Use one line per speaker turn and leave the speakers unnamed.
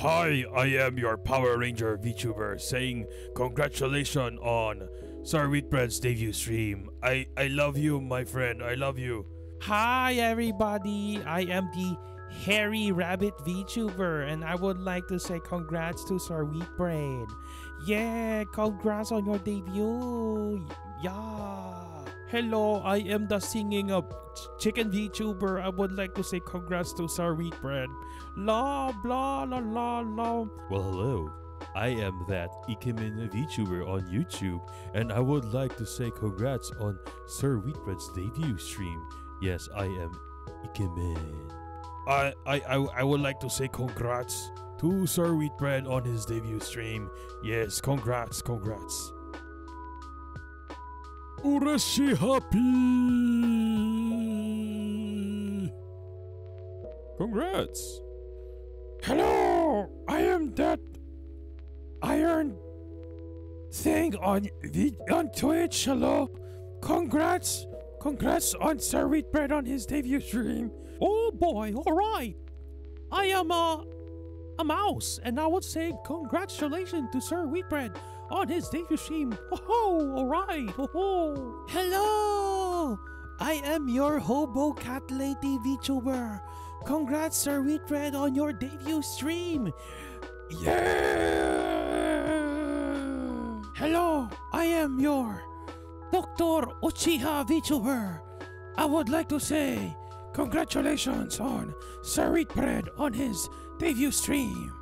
Hi, I am your Power Ranger VTuber saying congratulations on Sir Wheatbread's debut stream. I, I love you, my friend. I love you.
Hi everybody, I am the Hairy Rabbit VTuber and I would like to say congrats to Sir Wheatbread. Yeah, congrats on your debut. Yeah. Hello, I am the singing of chicken VTuber. I would like to say congrats to Sir Wheatbread. La blah la la la.
Well, hello. I am that Ikemen VTuber on YouTube, and I would like to say congrats on Sir Wheatbread's debut stream. Yes, I am Ikemen. I, I, I, I would like to say congrats to Sir Wheatbread on his debut stream. Yes, congrats, congrats. Urashi happy! Congrats! Hello, I am that Iron thing on the on Twitch. Hello, congrats, congrats on Sir Wheatbread on his debut stream.
Oh boy, alright. I am a, a mouse and I would say congratulations to Sir Wheatbread on his debut stream. Oh, alright. Oh, Hello, I am your Hobo Cat Lady VTuber. Congrats, Sir Wheatbread, on your debut stream.
Yeah!
Hello, I am your Dr. Uchiha VTuber. I would like to say congratulations on Sir Wheatbread on his debut stream.